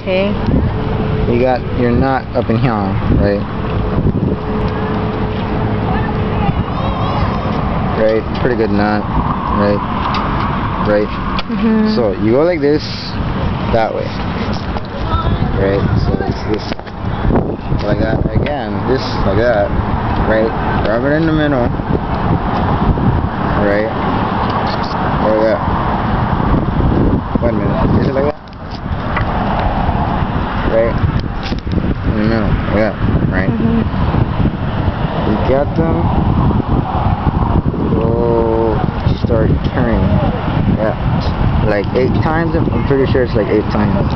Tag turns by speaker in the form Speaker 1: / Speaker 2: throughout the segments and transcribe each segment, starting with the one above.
Speaker 1: Okay.
Speaker 2: You got your knot up in here, right? Right, pretty good knot, right? Right.
Speaker 1: Mhm.
Speaker 2: So you go like this, that way. Right. So it's this like that again. This like that. Right. Rub it in the middle. Right. Like that. Wait a minute. Is it like that? Right. In the middle. Like that. Right.
Speaker 1: Mhm.
Speaker 2: You got them. Go start turning. Yeah. Like eight times. I'm pretty sure it's like eight times.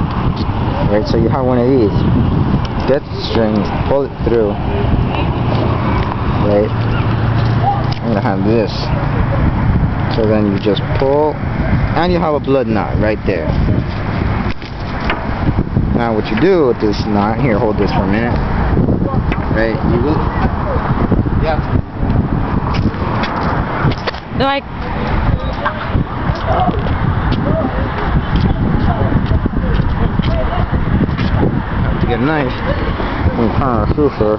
Speaker 2: Right. So you have one of these. Get the string. Pull it through. Right. I'm gonna have this. So then you just pull, and you have a blood knot right there. Now what you do with this knot, here, hold this for a minute. Right, you will, yeah.
Speaker 1: Like,
Speaker 2: Have to get a knife. And kind of super.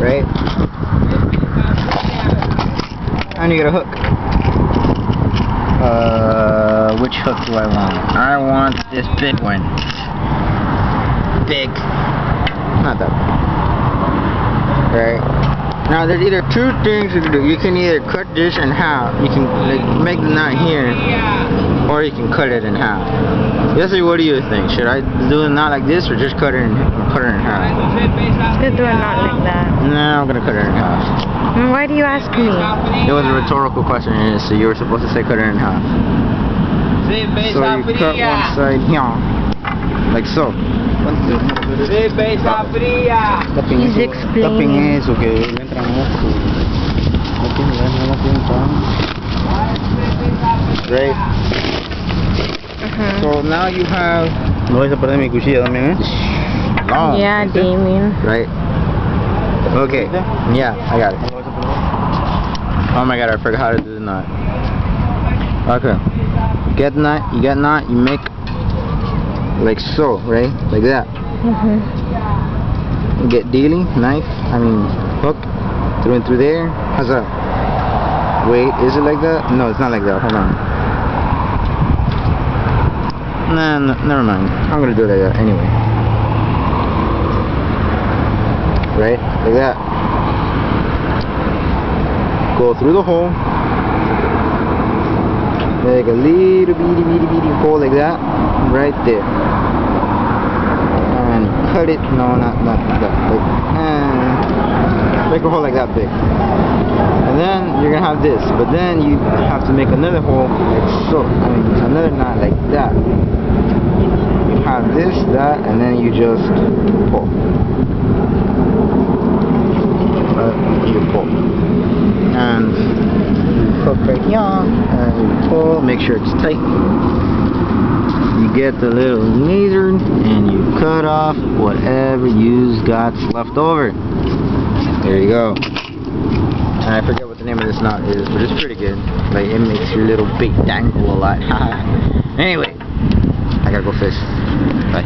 Speaker 2: Right? And you get a hook. Uh, which hook do I want? I want this big one. Big. Not that big. Right? Now there's either two things you can do. You can either cut this in half. You can like make the knot here, or you can cut it in half. Yesterday, what do you think? Should I do a knot like this, or just cut it in, cut it in half?
Speaker 1: just do a knot like that.
Speaker 2: No, I'm gonna cut it in half.
Speaker 1: Mm, Why do you ask me?
Speaker 2: It was a rhetorical question, so you were supposed to say cut it in half. So you cut one side here, like so. Taping
Speaker 1: He's
Speaker 2: eso,
Speaker 1: explaining.
Speaker 2: taping eso que le entra moco. No tiene ganas, no tiene pan. Right. So now you have. No vais a perder mi cuchilla también, eh? No.
Speaker 1: Yeah, Damien.
Speaker 2: Right. Okay. Yeah, I got it. Oh my god, I forgot how to do the knot. Okay. Get knot, you get knot, you make like so, right? Like that.
Speaker 1: Mhm.
Speaker 2: Get dealing, knife, I mean hook, through and through there. How's that? Wait, is it like that? No, it's not like that. Hold on. Nah, no, never mind. I'm gonna do it like that anyway. Right? Like that. Go through the hole. Make a little bitty bitty bitty hole like that. Right there. And cut it. No, not not like that. Like, and make a hole like that big. And then you're gonna have this, but then you have to make another hole like so. I mean, another knot like that. You have this, that, and then you just pull. Right, you pull. And you hook right here, and you pull. Make sure it's tight. You get the little laser, and you cut off whatever you've got left over. There you go. I forget what the name of this knot is, but it's pretty good. Like, it makes your little bait dangle a lot. anyway, I gotta go fish. Bye.